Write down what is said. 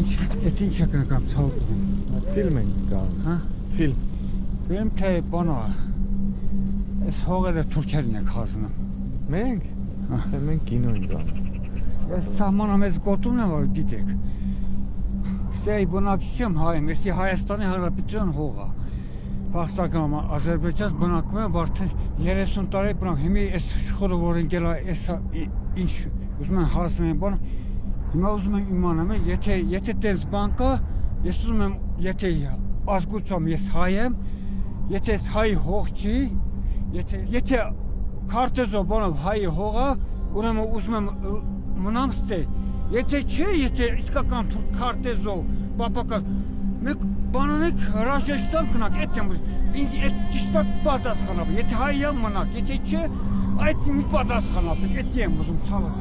ինչ, այդ ինչ է կամ ցավում։ Ֆիլմ ենք գալ։ Հա։ Ֆիլմ։ Վեմ թե բանա։ Այս հողերը թուրքերն եք հասնում։ Մենք։ Հա։ Թե մենք կինո ենք գալ։ Ես սահմանը մեզ գոտումն եմ որ գիտեք։ Ստեի բնակիչ եմ հայ, մեսի Հայաստանի Հանրապետության հողա։ Փաստական Ադրբեջան բնակվում եմ արդեն 30 տարի բնակ։ Հիմա այս շխորը որ ընկել է, այս ինչ ուզում են հասնեն բան։ Հիմա ուզում եմ իմանամ, եթե եթե տես բան կա, ես ուզում եմ եթե ազգությամբ ես հայ եմ, եթե ես հայ հող չի, եթե եթե քարտեզով բանով հայ հողա, ուրեմն ուզում եմ մնամ ստե։ Եթե չէ, եթե իսկական թուրք քարտեզով, պապական մեկ բանանեք հրաժեշտան կնակ, այդ եմ ինձ այդ ճիշտ պատասխանապ։ Եթե հայ եմ մնաք, եթե չէ, այդ մի պատասխանապ, այդ եմ ուզում ցավը։